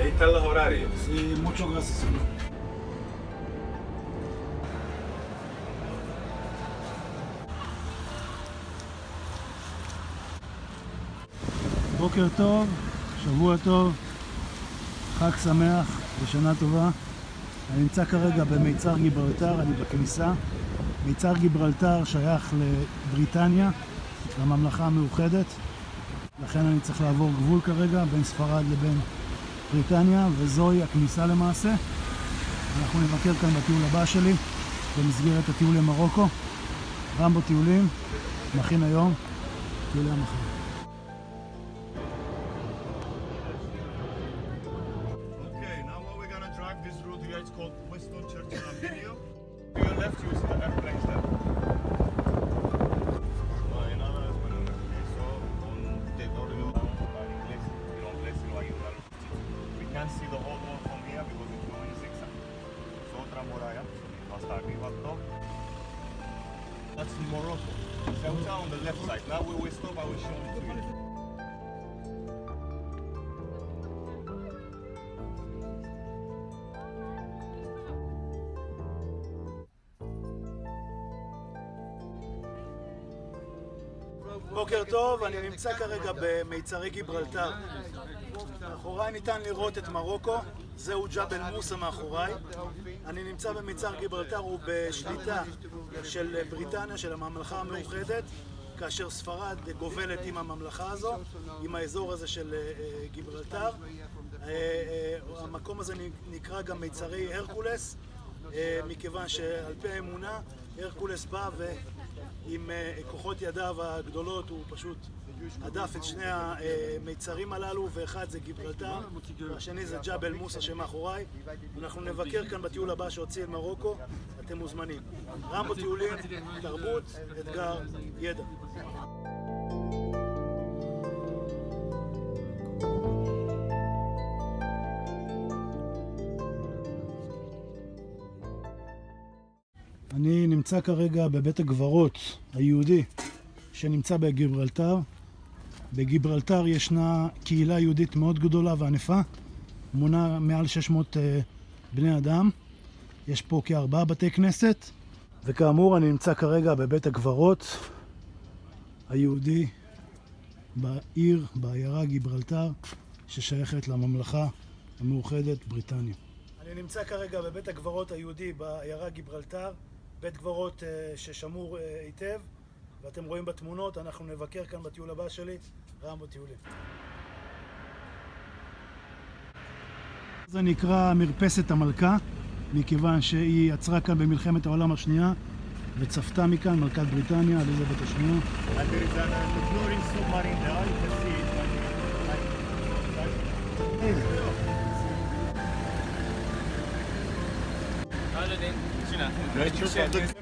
Ahí están los horarios. Sí, muchas gracias, señor. בוקר טוב, שבוע טוב, חג שמח ושנה טובה. אני נמצא כרגע במיצר גיברלטר, אני בכניסה. מיצר גיברלטר שייך לבריטניה, לממלכה המאוחדת. לכן אני צריך לעבור גבול כרגע בין ספרד לבין בריטניה, וזוהי הכניסה למעשה. אנחנו נבקר כאן בטיול הבא שלי, במסגרת הטיול למרוקו. רמבו טיולים, מכין היום, טיולי המחר. Can't see the whole wall from here because it's going zigzag. So otra muralla, hasta arriba top. That's Morocco. Ceuta on the left side. Now we will stop, I will show it to you. בוקר טוב, אני נמצא כרגע במיצרי גיברלטר. מאחוריי ניתן לראות את מרוקו, זהו ג'בל מוסא מאחוריי. אני נמצא במיצר גיברלטר, הוא בשליטה של בריטניה, של הממלכה המאוחדת, כאשר ספרד גובלת עם הממלכה הזו, עם האזור הזה של אה, אה, גיברלטר. אה, המקום הזה נקרא גם מיצרי הרקולס, מכיוון שעל פי האמונה, הרקולס בא ועם אה, כוחות ידיו הגדולות הוא פשוט הדף את שני המיצרים הללו, ואחד זה גיברלטר, והשני זה ג'בל מוסא שמאחוריי. אנחנו נבקר כאן בטיול הבא שהוציא אל מרוקו, אתם מוזמנים. רמבו טיולים, תרבות, אתגר, ידע. נמצא כרגע בבית הקברות היהודי שנמצא בגיברלטר. בגיברלטר ישנה קהילה יהודית מאוד גדולה וענפה, מונה מעל 600 אה, בני אדם. יש פה כארבעה בתי כנסת, וכאמור אני נמצא כרגע בבית הקברות היהודי בעיר, בעיירה גיברלטר, ששייכת לממלכה המאוחדת בריטניה. אני נמצא כרגע בבית הקברות היהודי בעיירה גיברלטר, בית קברות אה, ששמור אה, היטב, ואתם רואים בתמונות, אנחנו נבקר כאן בטיול הבא שלי, רמבו טיולים. זה נקרא מרפסת המלכה, מכיוון שהיא עצרה כאן במלחמת העולם השנייה וצפתה מכאן מלכת בריטניה, אליזבת השנייה. And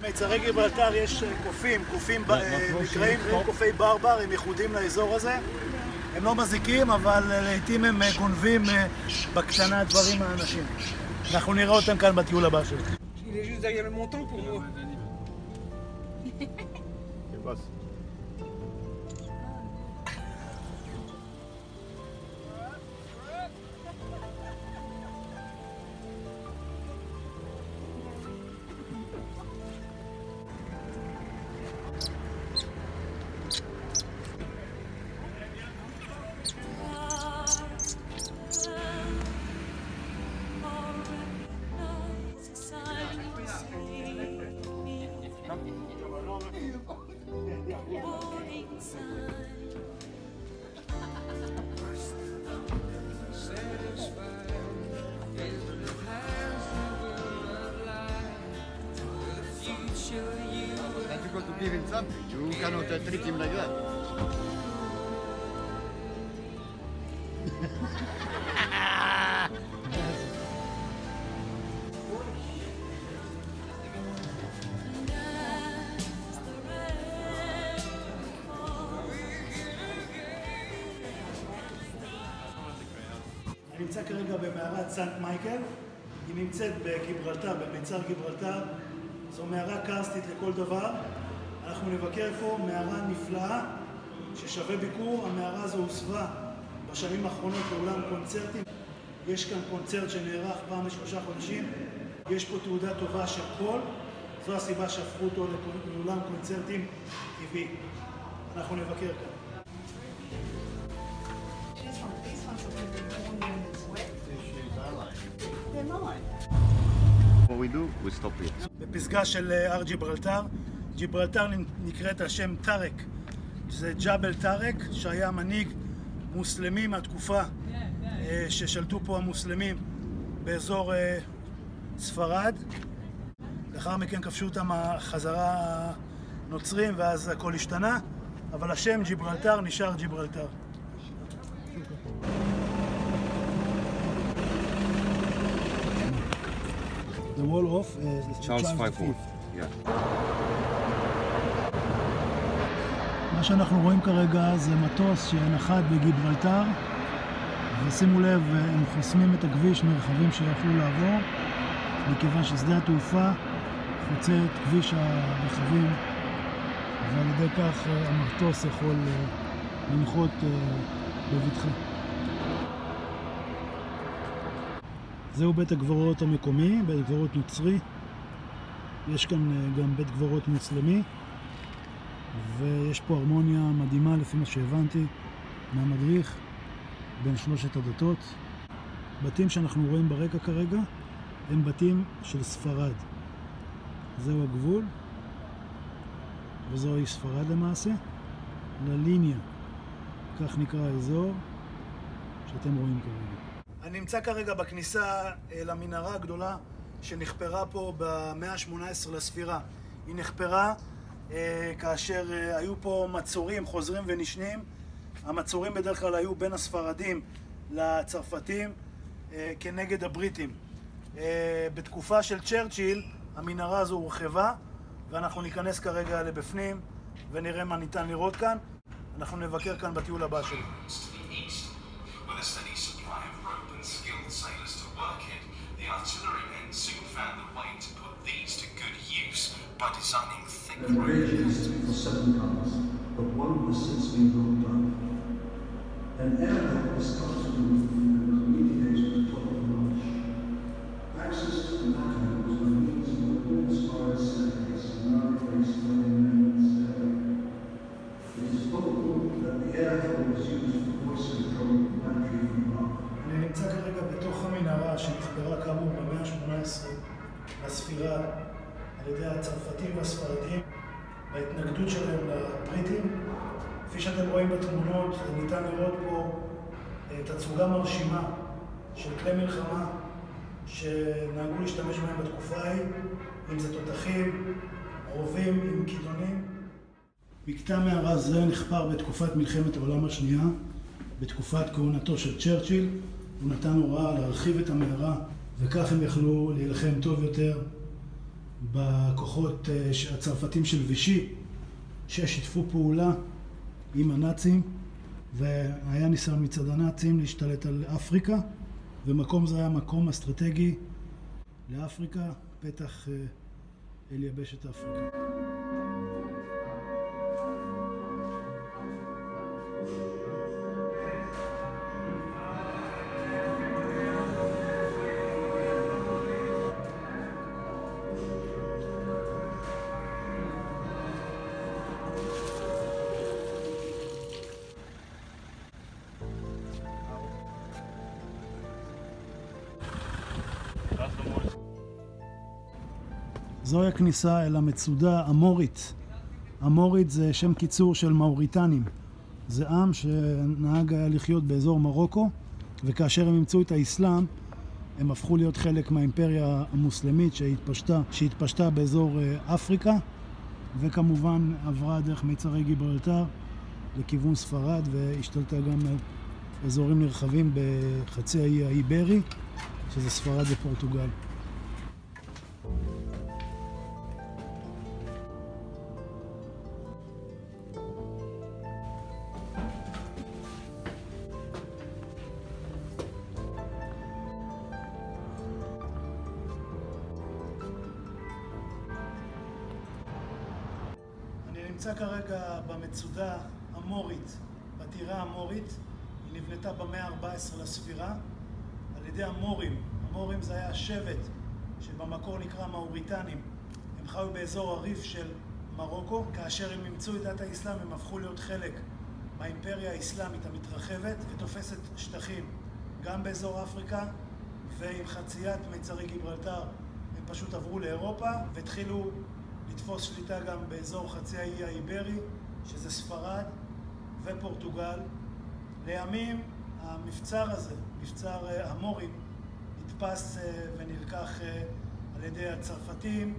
במיצרי גיברלטר יש אה, קופים, קופים ב- אה, נקראים קופי ברבר, הם ייחודים לאזור הזה. הם לא מזיקים, אבל אה, לעיתים הם גונבים בקטנה דברים מהאנשים. אנחנו נראה אותם כאן בטיול הבא שלנו. Morning sun. Satisfied is That's because you believe in something. You cannot uh, treat him like that. נמצא כרגע במערת סנט מייקל, היא נמצאת בגיברלטר, במיצר גיברלטר, זו מערה קרסטית לכל דבר. אנחנו נבקר פה מערה נפלאה ששווה ביקור. המערה הזו הוסבה בשנים האחרונות לאולם קונצרטים. יש כאן קונצרט שנערך פעם בשלושה חודשים. יש פה תעודה טובה של קול. זו הסיבה שהפכו אותו לאולם קונצרטים טבעי. אנחנו נבקר כאן. What we do, we stop it. בפסגה של אה, הר ג'יברלטר. ג'יברלטר נקראת על שם טארק, זה ג'בל טארק, שהיה מנהיג מוסלמי מהתקופה אה, ששלטו פה המוסלמים באזור אה, ספרד. לאחר מכן כבשו אותם חזרה הנוצרים ואז הכל השתנה, אבל השם ג'יברלטר נשאר ג'יברלטר. The wall of uh, Charles Five Yeah. מה שאנחנו רואים כרגע זה מטוס שנחת בגיברלטר ושימו לב, הם חוסמים את הכביש מרכבים שיכולו לעבור מכיוון ששדה התעופה חוצה את כביש הרכבים ועל ידי כך אה, המטוס יכול אה, לנחות אה, בבטחה. זהו בית הקברות המקומי, בית קברות נוצרי. יש כאן אה, גם בית קברות מוסלמי, ויש פה הרמוניה מדהימה לפי מה שהבנתי מהמדריך בין שלושת הדתות. בתים שאנחנו רואים ברקע כרגע הם בתים של ספרד. זהו הגבול, וזוהי ספרד למעשה. לליניה, כך נקרא האזור שאתם רואים כרגע. אני נמצא כרגע בכניסה אה, למנהרה הגדולה שנחפרה פה במאה ה-18 לספירה. היא נחפרה אה, כאשר אה, היו פה מצורים חוזרים ונשנים. המצורים בדרך כלל היו בין הספרדים לצרפתים אה, כנגד הבריטים. אה, בתקופה של צ'רצ'יל המנהרה הזו הורחבה ואנחנו ניכנס כרגע לבפנים ונראה מה ניתן לראות כאן. אנחנו נבקר כאן בטיול הבא שלי. by designing thick The bridge rope is for seven cars, but one has since been blocked up. An airlock was cut to the roof and communicates with top of March. Access to the latter was by means of a wooden spiral staircase and now replaced by a main stairway. It is probable that the airlock was used for voice control of the battery from above. אני נמצא כרגע בתוך המנהרה שנחפרה כאמור במאה ה-18 לספירה על ידי הצרפתים והספרדים בהתנגדות שלהם לבריטים. כפי שאתם רואים בתמונות, ניתן לראות פה אה, תצוגה מרשימה של כלי מלחמה שנהגו להשתמש בהם בתקופה ההיא, אם זה תותחים, רובים עם כידונים. מקטע מערה זה נחפר בתקופת מלחמת העולם השנייה, בתקופת כהונתו של צ'רצ'יל. הוא נתן הוראה להרחיב את המערה, וכך הם יכלו להילחם טוב יותר בכוחות אה, הצרפתים של וישי, ששיתפו פעולה עם הנאצים, והיה ניסיון מצד הנאצים להשתלט על אפריקה, ומקום זה היה מקום אסטרטגי לאפריקה, פתח אה, אל יבשת אפריקה. זוהי הכניסה אל המצודה המורית. המורית זה שם קיצור של מאוריטנים. זה עם שנהג היה לחיות באזור מרוקו, וכאשר הם אימצו את האסלאם, הם הפכו להיות חלק מהאימפריה המוסלמית שהתפשטה, שהתפשטה באזור אה, אפריקה, וכמובן עברה דרך מיצרי גיברלטר לכיוון ספרד, והשתלטה גם על אזורים נרחבים בחצי האי האיברי, שזה ספרד ופורטוגל. נמצא כרגע במצודה המורית, בטירה המורית. היא נבנתה במאה ה-14 לספירה על ידי המורים. המורים זה היה שבט שבמקור נקרא מאוריטנים. הם חיו באזור הריף של מרוקו. כאשר הם אימצו את דת האסלאם הם הפכו להיות חלק מהאימפריה האסלאמית המתרחבת ותופסת שטחים גם באזור אפריקה ועם חציית מיצרי גיברלטר הם פשוט עברו לאירופה והתחילו לתפוס שליטה גם באזור חצי האי האיברי, שזה ספרד ופורטוגל. לימים המבצר הזה, מבצר אה, המורים, נתפס אה, ונלקח אה, על ידי הצרפתים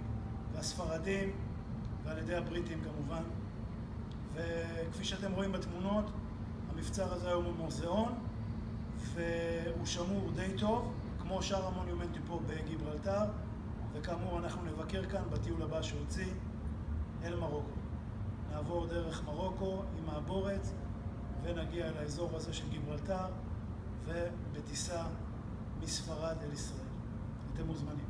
והספרדים ועל ידי הבריטים כמובן. וכפי שאתם רואים בתמונות, המבצר הזה היום הוא מוזיאון והוא שמור די טוב, כמו שאר המונומנטים פה בגיברלטר, וכאמור אנחנו נבקר כאן בטיול הבא שהוציא אל מרוקו. נעבור דרך מרוקו עם מעבורת ונגיע לאזור הזה של גיברלטר ובטיסה מספרד אל ישראל. אתם מוזמנים.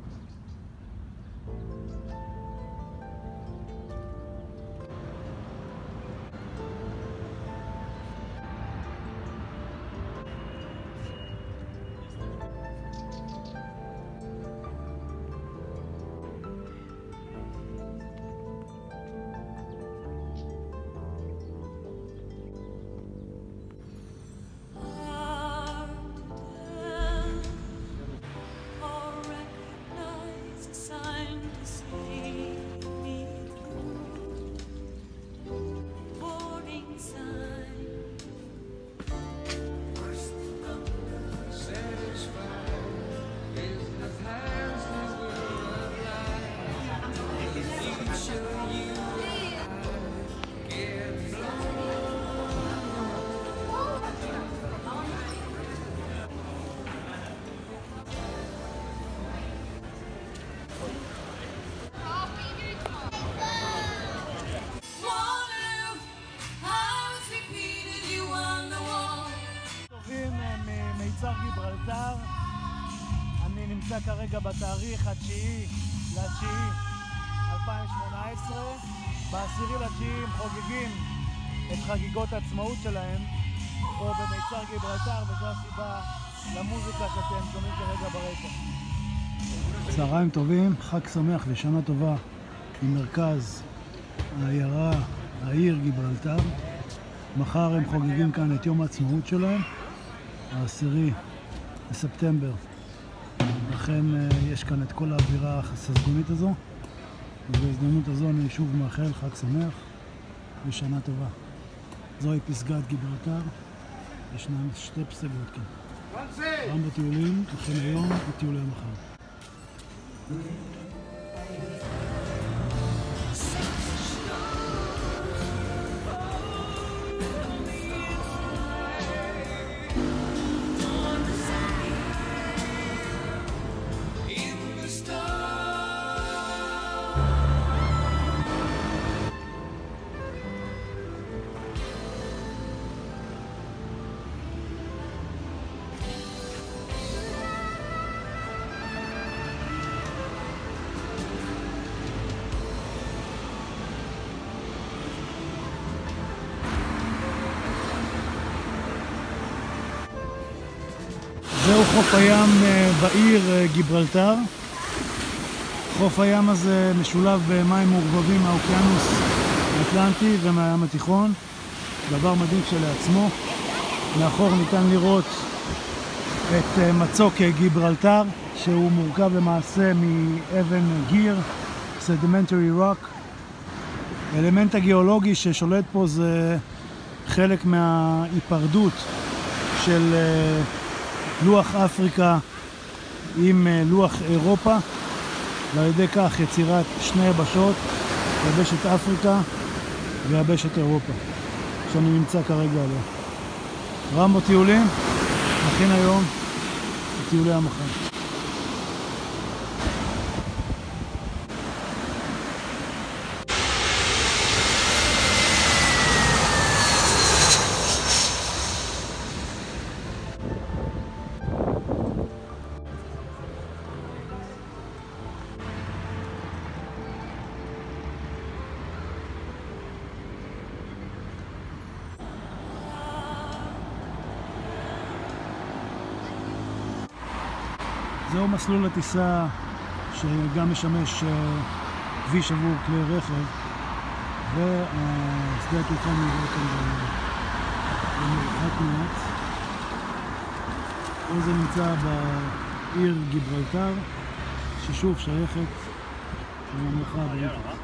כרגע בתאריך התשיעי לתשיעי 2018. בעשירי לתשיעי הם חוגגים את חגיגות העצמאות שלהם פה במיצר גיברלטר, וזו הסיבה למוזיקה שאתם שומעים כרגע ברקע. צהריים טובים, חג שמח ושנה טובה ממרכז העיירה, העיר גיברלטר. מחר הם חוגגים כאן את יום העצמאות שלהם, העשירי בספטמבר. לכן אה, יש כאן את כל האווירה הססגונית הזו. ובהזדמנות הזו אני שוב מאחל חג שמח ושנה טובה. זוהי פסגת גיברלטר, ישנן שתי פסגות כאן. גם בטיולים, וכן היום וטיולי המחר. חוף הים אה, בעיר אה, גיברלטר. חוף הים הזה משולב במים מעורבבים מהאוקיינוס האטלנטי ומהים התיכון. דבר מדהים כשלעצמו. מאחור ניתן לראות את אה, מצוק גיברלטר, שהוא מורכב למעשה מאבן גיר, sedimentary rock. האלמנט הגיאולוגי ששולט פה זה חלק מההיפרדות של אה, לוח אפריקה עם אה, לוח אירופה, ועל ידי כך יצירת שני יבשות, יבשת אפריקה ויבשת אירופה, שאני נמצא כרגע עליה. רמבו טיולים, מכין היום את טיולי המחר. זהו מסלול הטיסה שגם משמש אה, כביש עבור כלי רכב, ושדה התעופה נראה כאן במרחק מעט. פה זה נמצא בעיר גיברלטר, ששוב שייכת לממלכה הבריטית.